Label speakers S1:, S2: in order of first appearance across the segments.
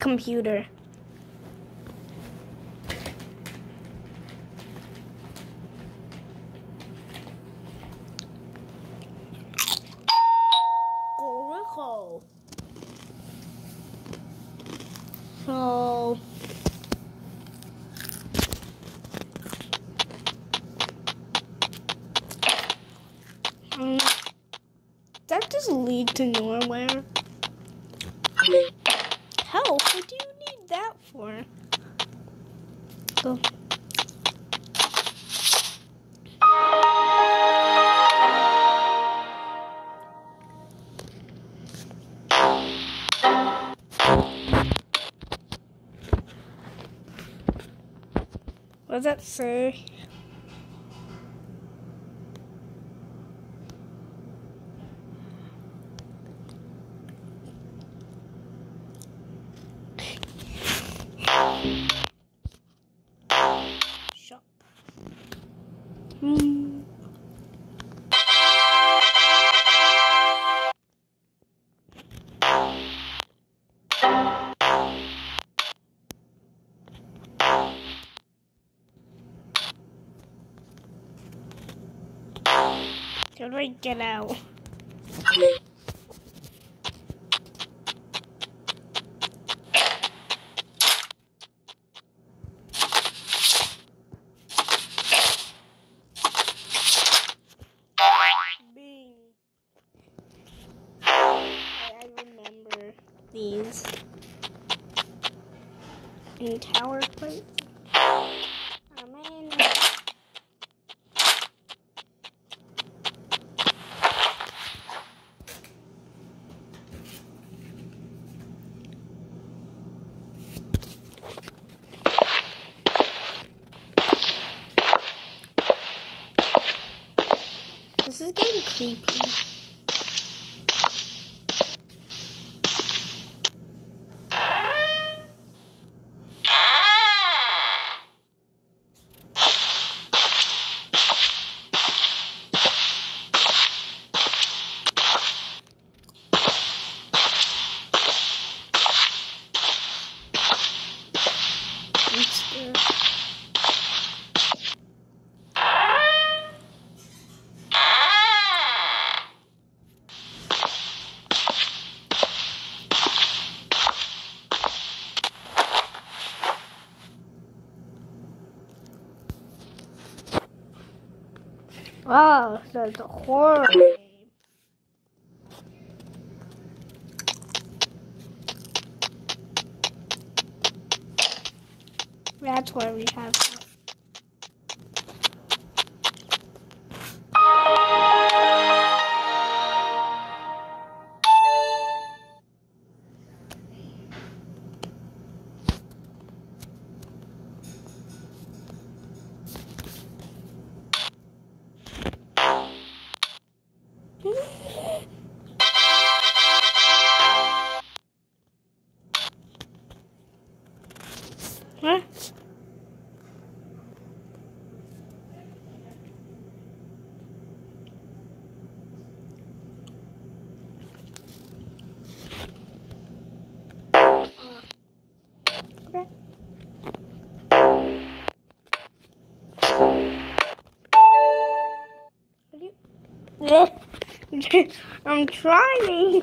S1: computer. So um, that just lead to nowhere. Health? What do you need that for? Go. What does that say? How we get out? These. In tower plates. I'm in. This is getting creepy. It's, uh, Oh, so it's a horror game. That's why we have What I'm trying.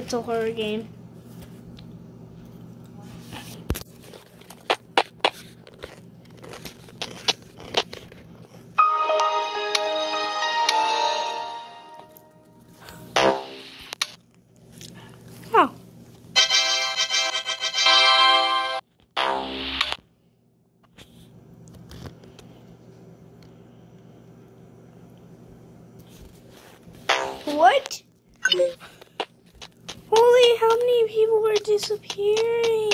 S1: it's a horror game. Disappearing?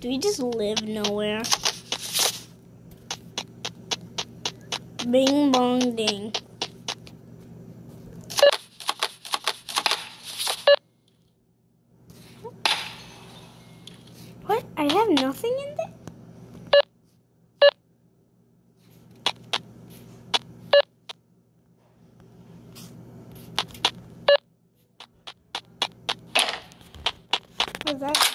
S1: Do we just live nowhere? Bing bong ding. What? I have nothing in there? What's that?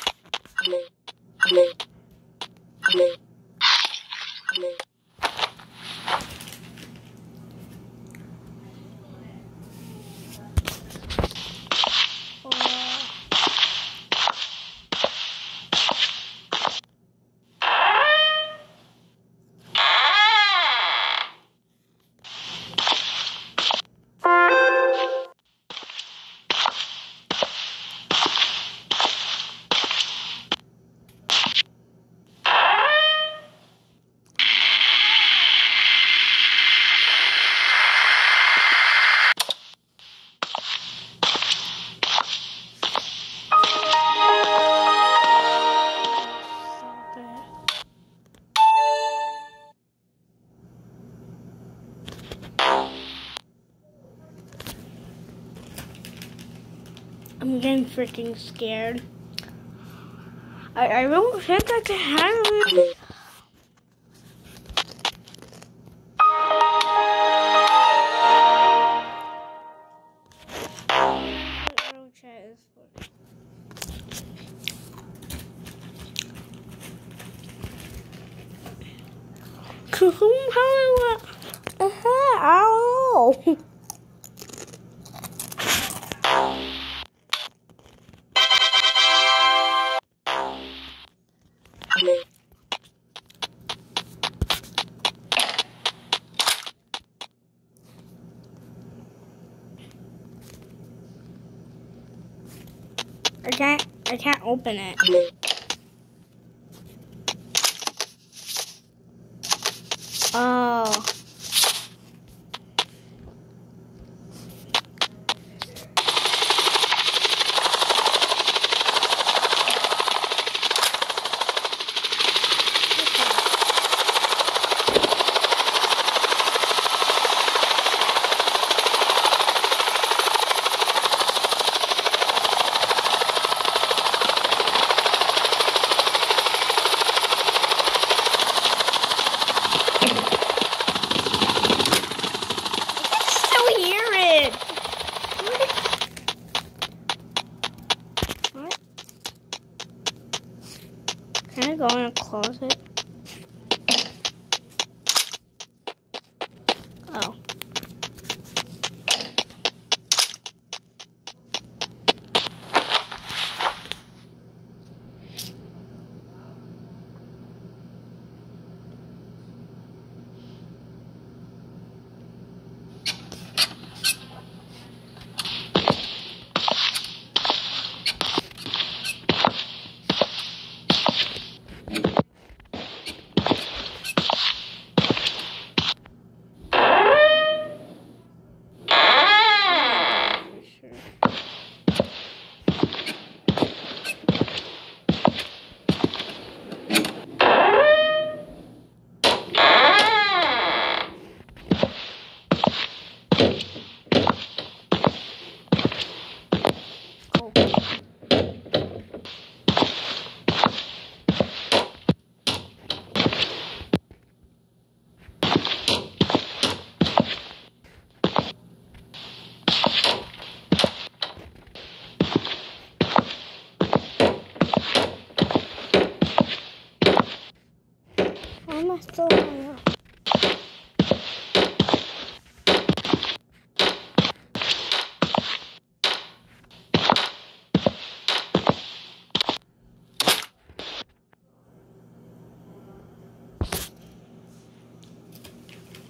S1: I'm getting freaking scared. I, I don't think I can handle it. Auto chat is for- How uh, uh-huh, Ow! I can't. I can't open it. Oh. I can still hear it. What? Can I go in a closet? Oh.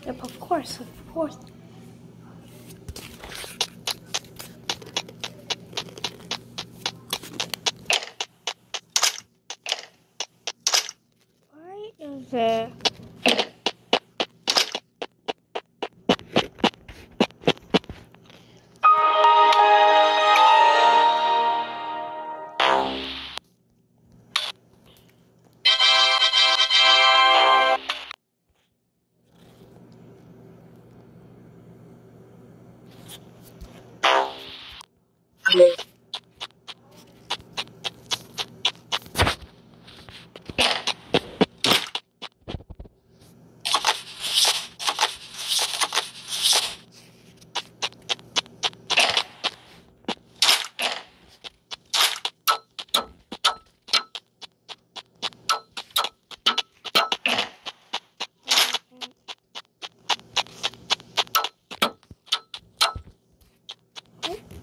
S1: Yep, of course, of course. Why is it?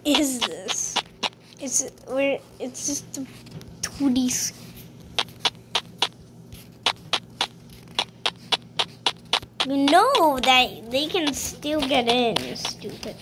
S1: Is this? It's where it's just a 2D. s- You know that they can still get in, you stupid.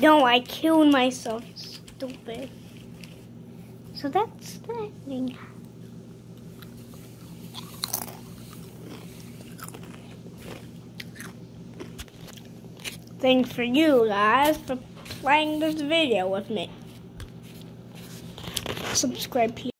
S1: No, I killed myself, stupid. So that's the thing. Thanks for you guys for playing this video with me. Subscribe.